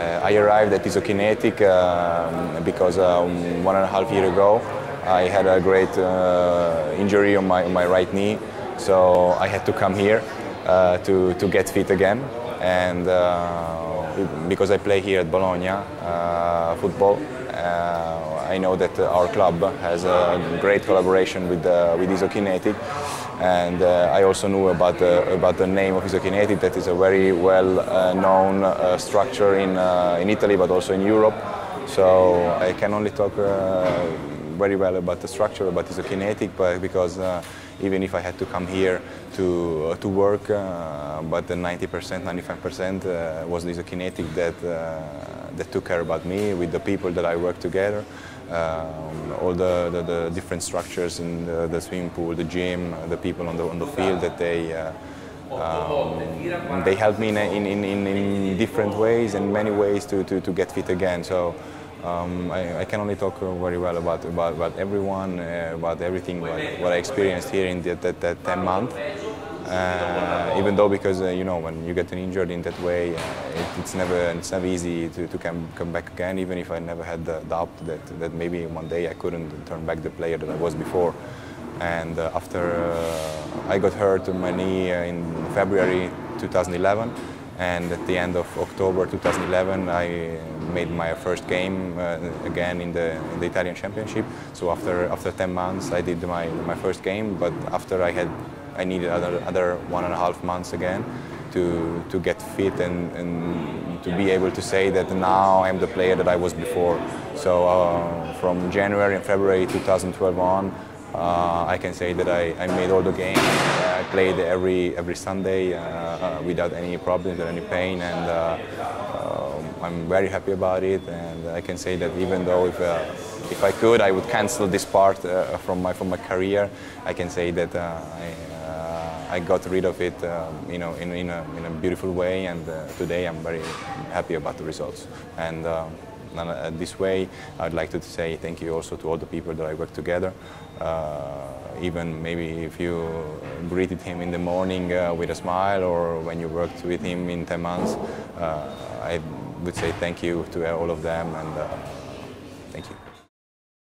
Uh, I arrived at Isokinetic um, because um, one and a half year ago I had a great uh, injury on my, on my right knee, so I had to come here uh, to, to get fit again. And uh, because I play here at Bologna uh, football, uh, I know that our club has a great collaboration with, with Isokinetic and uh, I also knew about the, about the name of Isokinetic that is a very well uh, known uh, structure in, in Italy but also in Europe so I can only talk very well about the structure, about Isokinetic, but because uh, even if I had to come here to, uh, to work, uh, but the 90%, 95% was Isokinetic that, that took care about me with the people that I worked together. Um, all the, the, the, different structures in the, the, swimming pool, the gym, the people on the, on the field that they uh, um, they help me in, in, in, in, different ways and many ways to, to, to get fit again. So um, I, I, can only talk very well about, about, about everyone, uh, about everything, what, what, I experienced here in that, that, that 10 months. Uh, even though because uh, you know when you get injured in that way, uh, it, it's never it's never easy to, to come come back again. Even if I never had the doubt that that maybe one day I couldn't turn back the player that I was before. And after I got hurt on my knee in February 2011, and at the end of October 2011 I made my first game uh, again in the, in the Italian Championship. So after after 10 months I did my, my first game, but after I had I needed other, one and a half months again to, to get fit and, and to be able to say that now I'm the player that I was before. So uh, from January and February 2012 on, uh, I can say that I, I made all the games. I played every every Sunday uh, uh without any problems or any pain, and uh, um, I'm very happy about it. And I can say that even though if uh, if I could, I would cancel this part from my from my career. I can say that I, I got rid of it, um, you know, in, in, a, in, a, beautiful way. And uh, today I'm very happy about the results. And uh, uh, this way, I'd like to say thank you also to all the people that I work together. Uh, even maybe if you greeted him in the morning uh, with a smile, or when you worked with him in 10 months, uh, I would say thank you to all of them and thank you.